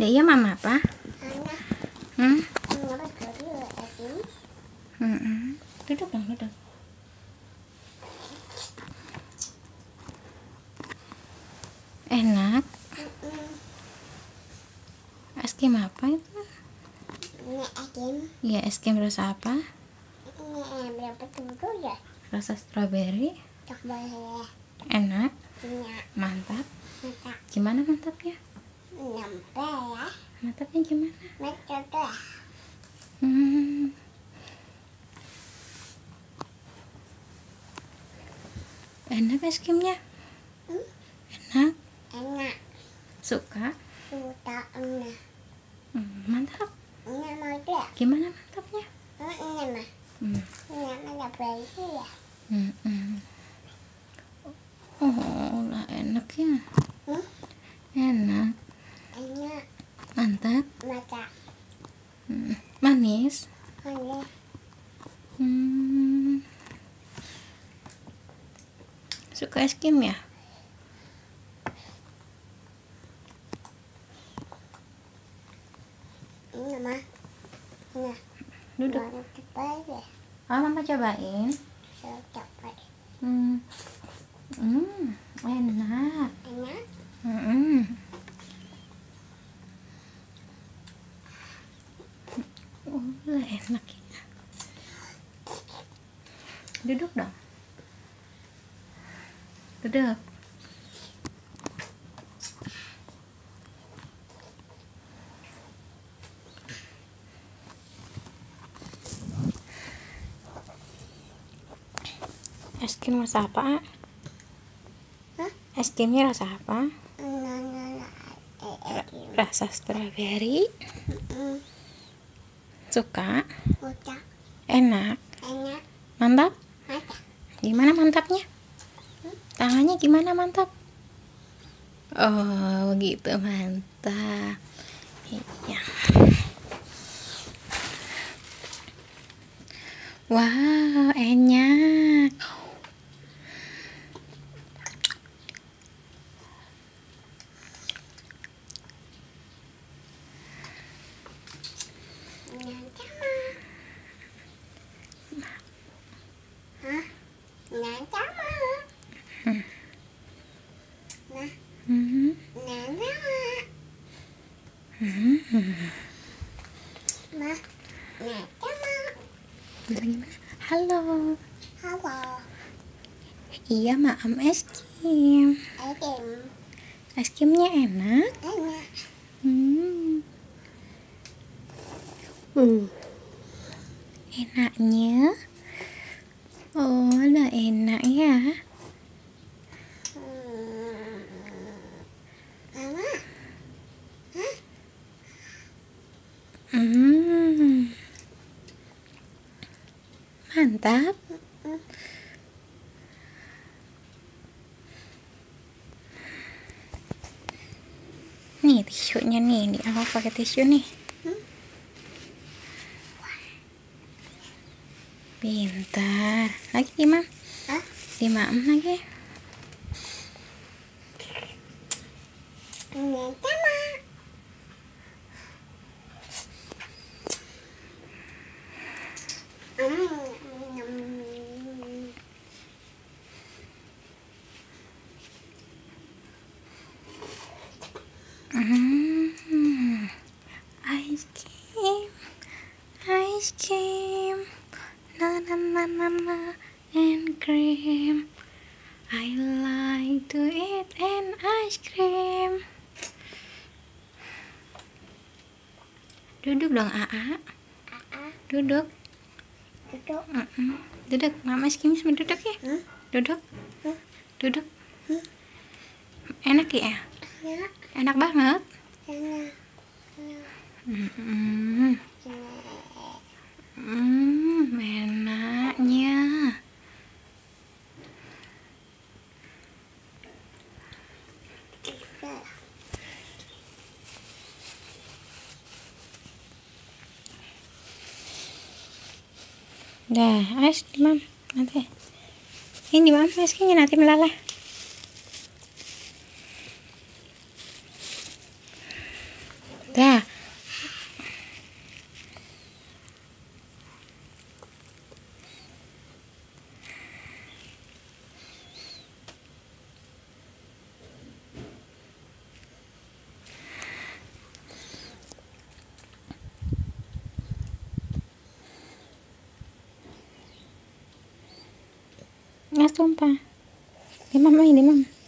Dia mama apa? Hmm? Duduk dong, duduk. Enak. Es krim apa itu? Ini Edim, Ya, es krim rasa apa? ini berapa tunggu ya? Rasa strawberry. Enak, Ini mantap. mata Gimana mantapnya? Nyampe ya. Mantapnya gimana? Metode. Hmm. Enak es krimnya? Hmm? Enak. Enak, Suka? sudah enak. Hmm, mantap. Mau dia. Gimana mantapnya? Ini mah. Hmm. Ini mah ada ya. Hmm, hmm. Oh, lah enak ya. Hmm? Enak. Enak, Mantap. mata. Hmm. Manis. Hmm. Suka es krim ya? ini mah. Nah, Duduk. Ah, mama cobain. Saya coba. Hmm. Hmm, enak. Enak, Hmm. Oh, lah enak ya. Duduk dong. Duduk. Es krim rasa apa? Hah? Es krimnya rasa apa? Eh. Rasa strawberry. Suka? udah. Enak. Enak, Mantap? Gimana mantapnya? Tangannya gimana mantap? Oh, begitu mantap. Iya. Wow, enak. Nah, sama. Hah? Nah, sama. Nah, Hmm. nah, sama. Hmm. Nah, nah, sama. Bilang gimana? Halo. Halo, Iya, maam es krim. Edim. Es krimnya enak. Enak. Hmm. Uh. Enaknya. Oh, udah enak ya. Hmm. Mama, Hmm. Mantap. Nih tisunya nih, di aku pakai tisu nih. Pintar. Lagi? Di mam lagi. nah, sama. Hmm. Hmm. Ice cream, ice cream, na na na na na, and cream. I like to eat an ice cream. Duduk dong, Aa. Duduk. duduk. Duduk, Mama es krim sama duduk ya. Hmm? Duduk. Hmm? Duduk. Hmm? Enak ya? Enak, Enak banget. enak. Mm-mm. Hmm, enaknya. Enak. Dah, di mam. Nanti. Ini mam, es krimnya nanti meleleh. Dah. Nggak tumpah. Di mam ini mam.